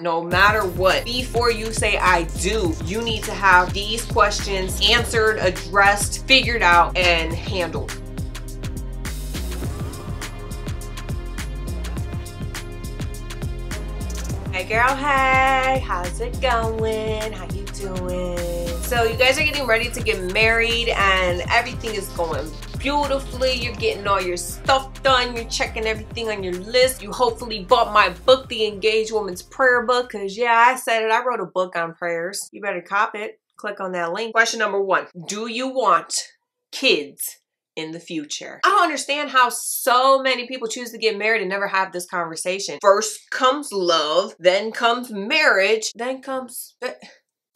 no matter what, before you say I do, you need to have these questions answered, addressed, figured out, and handled. Hey girl, hey, how's it going? How you doing? So you guys are getting ready to get married and everything is going beautifully. You're getting all your stuff done. You're checking everything on your list. You hopefully bought my book, The Engaged Woman's Prayer Book, because yeah, I said it. I wrote a book on prayers. You better cop it. Click on that link. Question number one. Do you want kids in the future. I don't understand how so many people choose to get married and never have this conversation. First comes love, then comes marriage, then comes... Eh.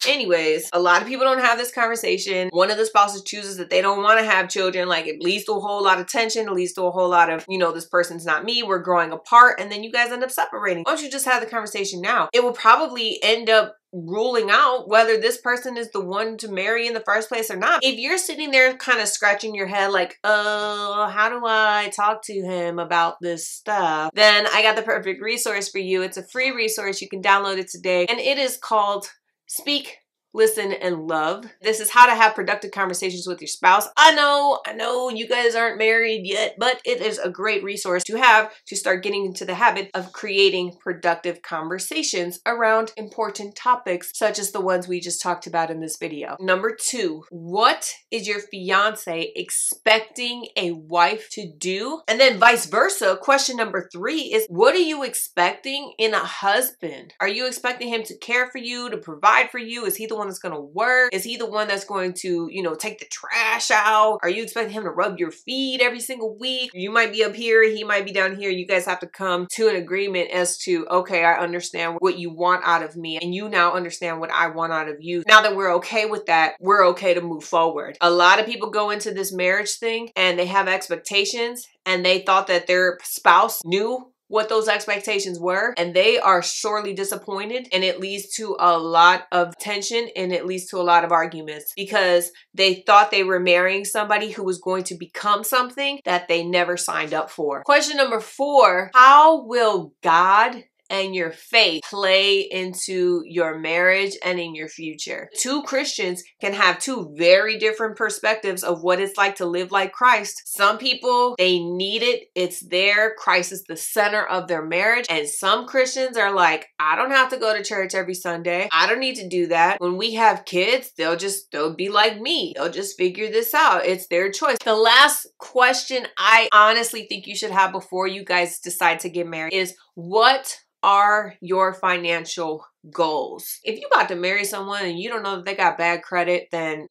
Anyways, a lot of people don't have this conversation. One of the spouses chooses that they don't want to have children. Like it leads to a whole lot of tension. It leads to a whole lot of, you know, this person's not me. We're growing apart. And then you guys end up separating. Why don't you just have the conversation now? It will probably end up ruling out whether this person is the one to marry in the first place or not. If you're sitting there kind of scratching your head like, oh, how do I talk to him about this stuff? Then I got the perfect resource for you. It's a free resource. You can download it today and it is called Speak listen, and love. This is how to have productive conversations with your spouse. I know, I know you guys aren't married yet, but it is a great resource to have to start getting into the habit of creating productive conversations around important topics, such as the ones we just talked about in this video. Number two, what is your fiance expecting a wife to do? And then vice versa. Question number three is what are you expecting in a husband? Are you expecting him to care for you, to provide for you? Is he the one one that's to work? Is he the one that's going to, you know, take the trash out? Are you expecting him to rub your feet every single week? You might be up here, he might be down here. You guys have to come to an agreement as to, okay, I understand what you want out of me, and you now understand what I want out of you. Now that we're okay with that, we're okay to move forward. A lot of people go into this marriage thing and they have expectations and they thought that their spouse knew what those expectations were and they are sorely disappointed and it leads to a lot of tension and it leads to a lot of arguments because they thought they were marrying somebody who was going to become something that they never signed up for. Question number four, how will God and your faith play into your marriage and in your future. Two Christians can have two very different perspectives of what it's like to live like Christ. Some people, they need it, it's there. Christ is the center of their marriage. And some Christians are like, I don't have to go to church every Sunday. I don't need to do that. When we have kids, they'll just, they'll be like me. They'll just figure this out. It's their choice. The last question I honestly think you should have before you guys decide to get married is what are your financial goals? If you about to marry someone and you don't know that they got bad credit, then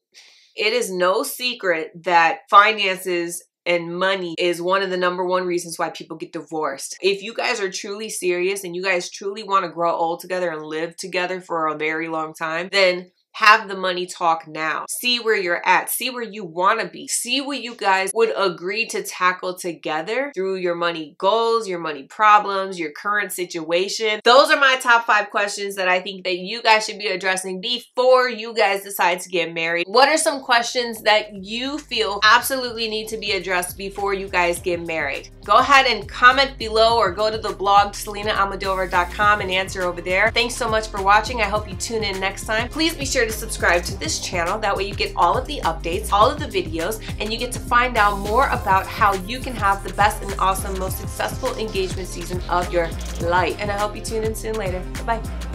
it is no secret that finances and money is one of the number one reasons why people get divorced. If you guys are truly serious and you guys truly want to grow old together and live together for a very long time, then have the money talk now. See where you're at. See where you want to be. See what you guys would agree to tackle together through your money goals, your money problems, your current situation. Those are my top five questions that I think that you guys should be addressing before you guys decide to get married. What are some questions that you feel absolutely need to be addressed before you guys get married? Go ahead and comment below or go to the blog selinaalmodovar.com and answer over there. Thanks so much for watching. I hope you tune in next time. Please be sure sure to subscribe to this channel. That way you get all of the updates, all of the videos, and you get to find out more about how you can have the best and awesome, most successful engagement season of your life. And I hope you tune in soon later. Bye-bye.